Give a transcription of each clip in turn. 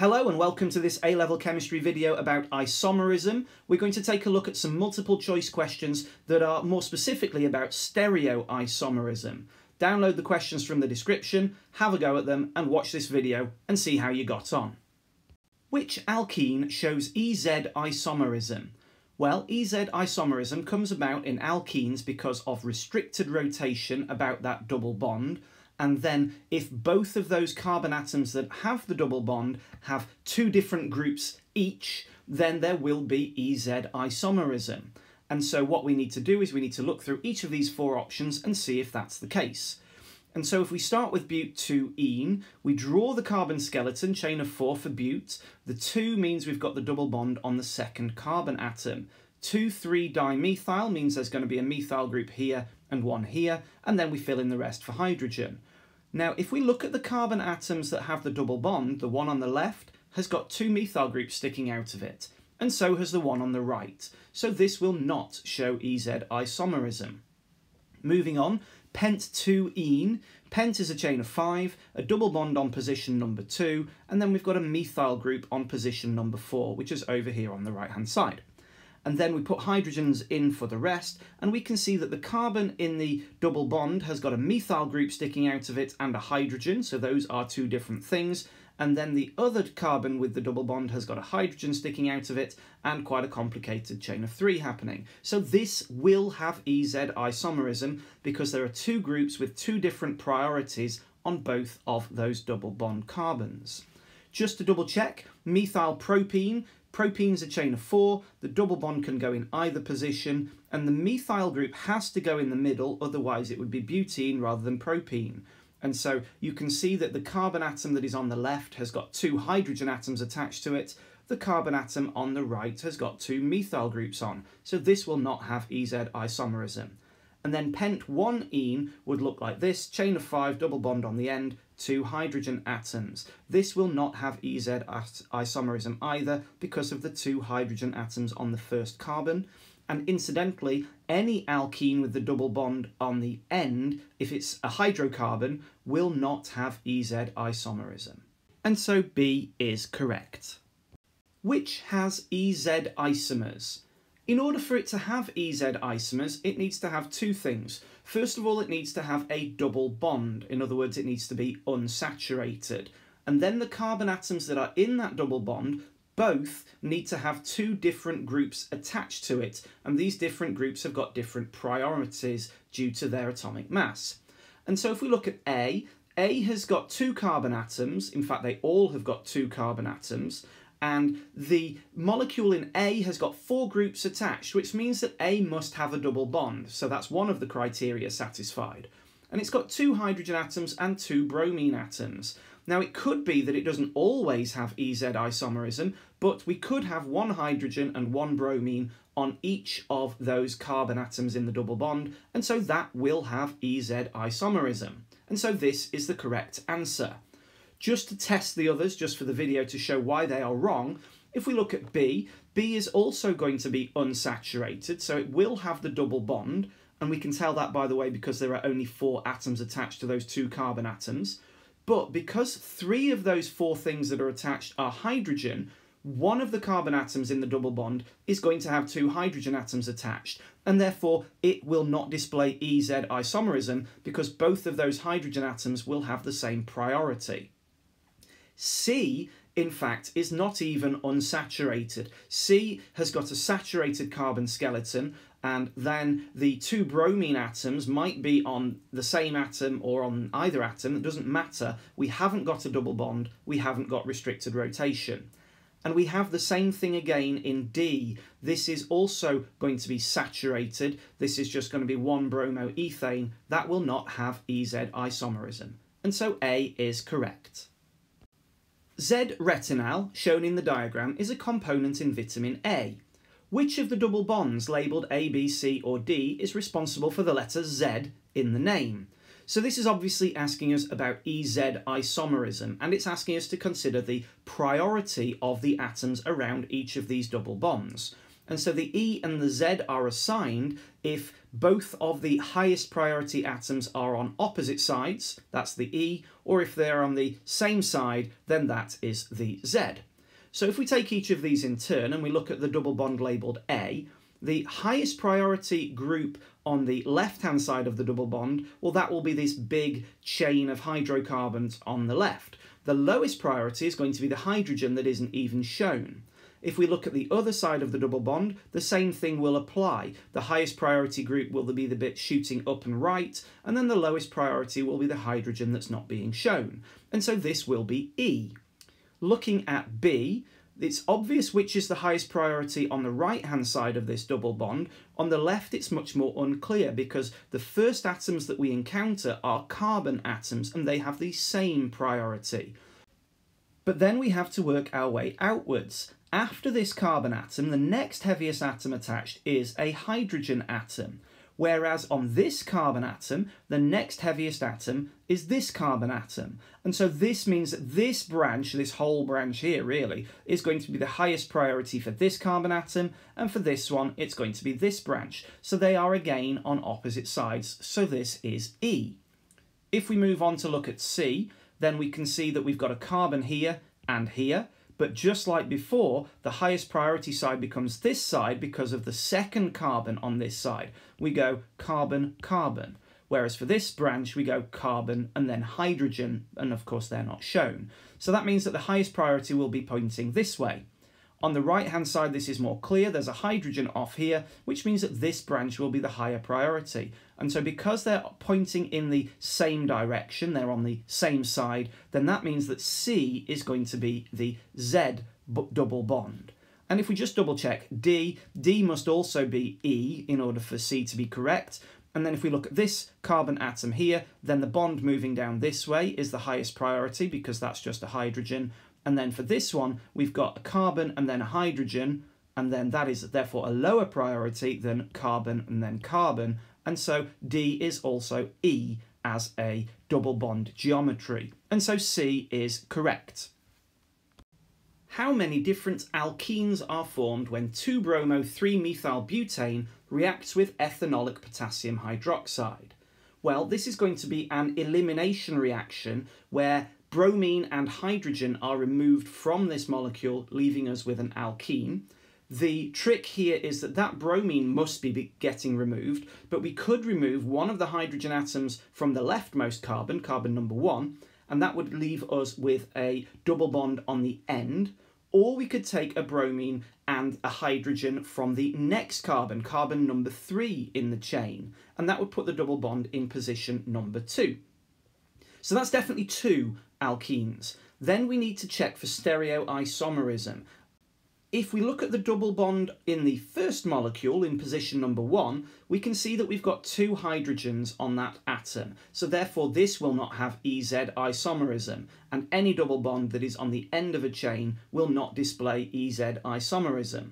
Hello and welcome to this A-level chemistry video about isomerism. We're going to take a look at some multiple choice questions that are more specifically about stereoisomerism. Download the questions from the description, have a go at them and watch this video and see how you got on. Which alkene shows EZ isomerism? Well, EZ isomerism comes about in alkenes because of restricted rotation about that double bond, and then if both of those carbon atoms that have the double bond have two different groups each, then there will be EZ isomerism. And so what we need to do is we need to look through each of these four options and see if that's the case. And so if we start with but2-ene, we draw the carbon skeleton, chain of four for but. The 2 means we've got the double bond on the second carbon atom. 2,3-dimethyl means there's going to be a methyl group here and one here, and then we fill in the rest for hydrogen. Now, if we look at the carbon atoms that have the double bond, the one on the left has got two methyl groups sticking out of it, and so has the one on the right. So this will not show EZ isomerism. Moving on, pent2-ene. Pent is a chain of five, a double bond on position number two, and then we've got a methyl group on position number four, which is over here on the right-hand side and then we put hydrogens in for the rest, and we can see that the carbon in the double bond has got a methyl group sticking out of it and a hydrogen, so those are two different things, and then the other carbon with the double bond has got a hydrogen sticking out of it and quite a complicated chain of three happening. So this will have EZ isomerism because there are two groups with two different priorities on both of those double bond carbons. Just to double check, methyl propene Propene's a chain of four, the double bond can go in either position, and the methyl group has to go in the middle, otherwise it would be butene rather than propene. And so you can see that the carbon atom that is on the left has got two hydrogen atoms attached to it, the carbon atom on the right has got two methyl groups on, so this will not have EZ isomerism. And then pent 1-ene would look like this, chain of five, double bond on the end, two hydrogen atoms. This will not have EZ isomerism either because of the two hydrogen atoms on the first carbon. And incidentally, any alkene with the double bond on the end, if it's a hydrocarbon, will not have EZ isomerism. And so B is correct. Which has EZ isomers? In order for it to have EZ isomers, it needs to have two things. First of all, it needs to have a double bond. In other words, it needs to be unsaturated. And then the carbon atoms that are in that double bond both need to have two different groups attached to it. And these different groups have got different priorities due to their atomic mass. And so if we look at A, A has got two carbon atoms. In fact, they all have got two carbon atoms and the molecule in A has got four groups attached, which means that A must have a double bond, so that's one of the criteria satisfied. And it's got two hydrogen atoms and two bromine atoms. Now it could be that it doesn't always have EZ isomerism, but we could have one hydrogen and one bromine on each of those carbon atoms in the double bond, and so that will have EZ isomerism. And so this is the correct answer. Just to test the others, just for the video to show why they are wrong, if we look at B, B is also going to be unsaturated, so it will have the double bond, and we can tell that, by the way, because there are only four atoms attached to those two carbon atoms. But because three of those four things that are attached are hydrogen, one of the carbon atoms in the double bond is going to have two hydrogen atoms attached, and therefore it will not display EZ isomerism because both of those hydrogen atoms will have the same priority. C, in fact, is not even unsaturated. C has got a saturated carbon skeleton, and then the two bromine atoms might be on the same atom or on either atom, it doesn't matter. We haven't got a double bond, we haven't got restricted rotation. And we have the same thing again in D. This is also going to be saturated. This is just going to be one bromoethane. That will not have EZ isomerism. And so A is correct. Z-retinal, shown in the diagram, is a component in vitamin A. Which of the double bonds labelled A, B, C or D is responsible for the letter Z in the name? So this is obviously asking us about EZ isomerism, and it's asking us to consider the priority of the atoms around each of these double bonds. And so the E and the Z are assigned if both of the highest priority atoms are on opposite sides, that's the E, or if they're on the same side, then that is the Z. So if we take each of these in turn and we look at the double bond labelled A, the highest priority group on the left-hand side of the double bond, well, that will be this big chain of hydrocarbons on the left. The lowest priority is going to be the hydrogen that isn't even shown. If we look at the other side of the double bond, the same thing will apply. The highest priority group will be the bit shooting up and right, and then the lowest priority will be the hydrogen that's not being shown. And so this will be E. Looking at B, it's obvious which is the highest priority on the right hand side of this double bond. On the left it's much more unclear because the first atoms that we encounter are carbon atoms and they have the same priority. But then we have to work our way outwards. After this carbon atom, the next heaviest atom attached is a hydrogen atom whereas on this carbon atom, the next heaviest atom is this carbon atom. And so this means that this branch, this whole branch here really, is going to be the highest priority for this carbon atom, and for this one, it's going to be this branch. So they are again on opposite sides, so this is E. If we move on to look at C, then we can see that we've got a carbon here and here, but just like before, the highest priority side becomes this side because of the second carbon on this side. We go carbon, carbon. Whereas for this branch, we go carbon and then hydrogen, and of course they're not shown. So that means that the highest priority will be pointing this way. On the right hand side, this is more clear. There's a hydrogen off here, which means that this branch will be the higher priority. And so because they're pointing in the same direction, they're on the same side, then that means that C is going to be the Z double bond. And if we just double check D, D must also be E in order for C to be correct. And then if we look at this carbon atom here, then the bond moving down this way is the highest priority because that's just a hydrogen. And then for this one, we've got a carbon and then a hydrogen, and then that is therefore a lower priority than carbon and then carbon. And so D is also E as a double bond geometry. And so C is correct. How many different alkenes are formed when 2-bromo-3-methyl-butane reacts with ethanolic potassium hydroxide? Well, this is going to be an elimination reaction where bromine and hydrogen are removed from this molecule, leaving us with an alkene. The trick here is that that bromine must be getting removed, but we could remove one of the hydrogen atoms from the leftmost carbon, carbon number one, and that would leave us with a double bond on the end, or we could take a bromine and a hydrogen from the next carbon, carbon number three in the chain, and that would put the double bond in position number two. So that's definitely two alkenes. Then we need to check for stereoisomerism. If we look at the double bond in the first molecule in position number one, we can see that we've got two hydrogens on that atom. So therefore this will not have EZ isomerism, and any double bond that is on the end of a chain will not display EZ isomerism.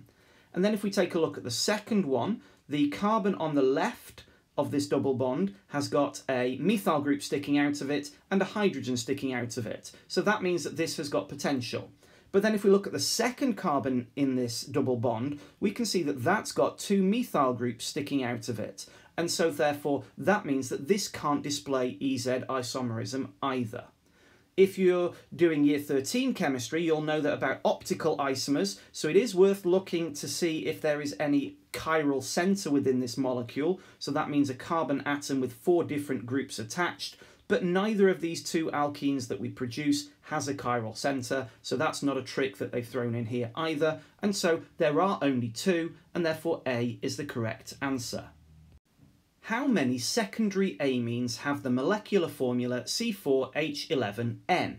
And then if we take a look at the second one, the carbon on the left of this double bond has got a methyl group sticking out of it and a hydrogen sticking out of it. So that means that this has got potential. But then if we look at the second carbon in this double bond, we can see that that's got two methyl groups sticking out of it. And so therefore, that means that this can't display EZ isomerism either. If you're doing year 13 chemistry, you'll know that about optical isomers, so it is worth looking to see if there is any chiral center within this molecule. So that means a carbon atom with four different groups attached, but neither of these two alkenes that we produce has a chiral center, so that's not a trick that they've thrown in here either. And so there are only two, and therefore A is the correct answer. How many secondary amines have the molecular formula C4H11N?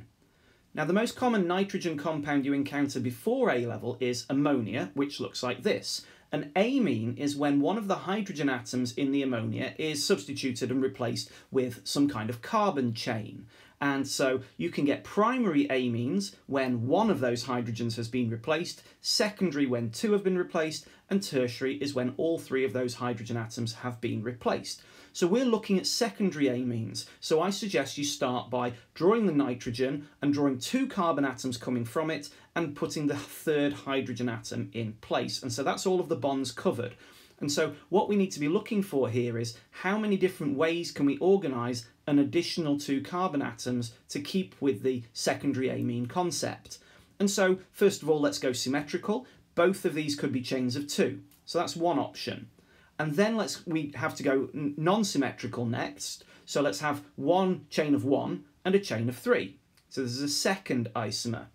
Now the most common nitrogen compound you encounter before A level is ammonia, which looks like this. An amine is when one of the hydrogen atoms in the ammonia is substituted and replaced with some kind of carbon chain. And so you can get primary amines when one of those hydrogens has been replaced, secondary when two have been replaced, and tertiary is when all three of those hydrogen atoms have been replaced. So we're looking at secondary amines. So I suggest you start by drawing the nitrogen and drawing two carbon atoms coming from it and putting the third hydrogen atom in place. And so that's all of the bonds covered. And so what we need to be looking for here is how many different ways can we organise an additional two carbon atoms to keep with the secondary amine concept. And so first of all, let's go symmetrical. Both of these could be chains of two. So that's one option. And then let's we have to go non-symmetrical next. So let's have one chain of one and a chain of three. So this is a second isomer.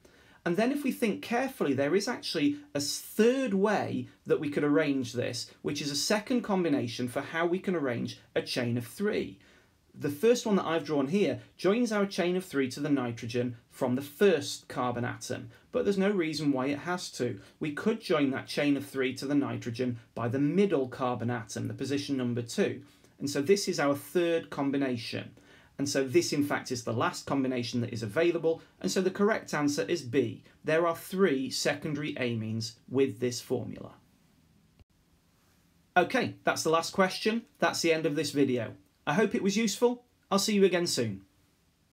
And then if we think carefully, there is actually a third way that we could arrange this, which is a second combination for how we can arrange a chain of three. The first one that I've drawn here joins our chain of three to the nitrogen from the first carbon atom, but there's no reason why it has to. We could join that chain of three to the nitrogen by the middle carbon atom, the position number two. And so this is our third combination. And so this in fact is the last combination that is available. And so the correct answer is B. There are three secondary amines with this formula. Okay, that's the last question. That's the end of this video. I hope it was useful. I'll see you again soon.